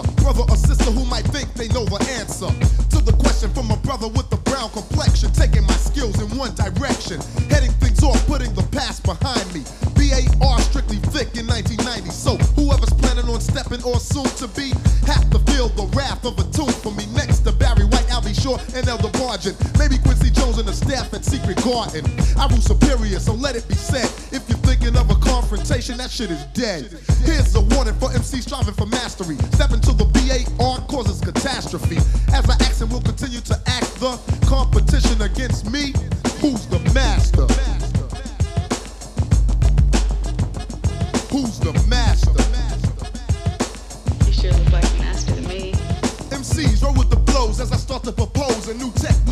Brother or sister who might think they know the answer to the question from a brother with the brown complexion. Taking my skills in one direction, heading things off, putting the past behind me. BAR strictly thick in 1990. So whoever's planning on stepping or soon to be, have to feel the wrath of a tune for me. Next to Barry White, Al B. Sure, and El DeBarge. Maybe Quincy Jones the staff at Secret Garden. I rule superior, so let it be said. If you're thinking of a confrontation, that shit is dead. Here's a warning for MCs striving for mastery. Step into the BAR causes catastrophe. As I act and will continue to act the competition against me, who's the master? Who's the master? You sure look like a master to me. MCs roll with the flows as I start to propose a new technique for BAR to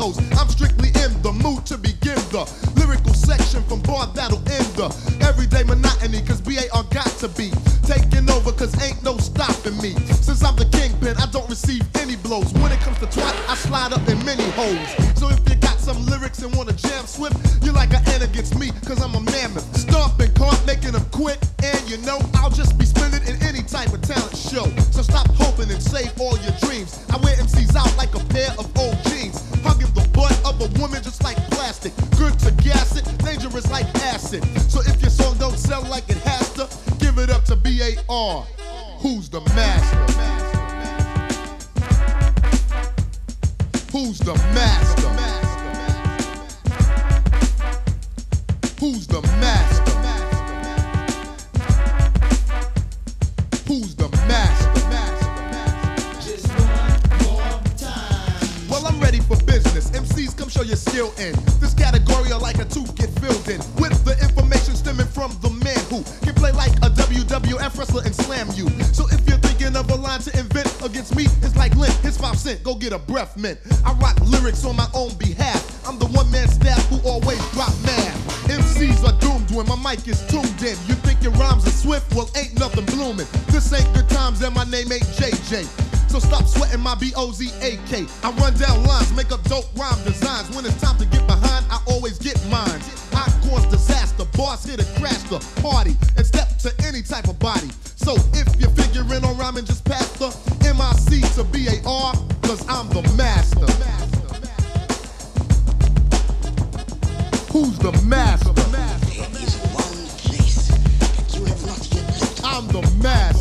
I'm strictly in the mood to begin the lyrical section from bar that'll end the everyday monotony, cause BAR got to be taking over, cause ain't no stopping me. Since I'm the kingpin, I don't receive any blows. When it comes to twat, I slide up in many holes. So if you got some lyrics and wanna jam swift, you're like an ant against me, cause I'm a mammoth. Stomping, caught, making them quit, and you know I'll just be spinning in any type of talent show. So stop hoping and save all your dreams. I wear MCs out like a pair of to BAR. Who's the master? Who's the master? Who's the master? Who's the master? Well, I'm ready for business. MCs, come show your skill in. This category are like a tooth get filled in. With the WWF wrestler and slam you. So if you're thinking of a line to invent against me, it's like Lint, his five cent, go get a breath mint. I rock lyrics on my own behalf. I'm the one man staff who always drop mad. MCs are doomed when my mic is tuned in. You think your rhymes are swift? Well, ain't nothing blooming. This ain't good times and my name ain't JJ. So stop sweating my B-O-Z-A-K. I run down lines, make up dope rhyme designs. When it's time to get behind, I always get mine. Boss here to crash the party and step to any type of body. So if you're figuring on rhyming, just pass the M-I-C to B-A-R, cause I'm the master. Who's the master? There is one place that you have not yet I'm the master.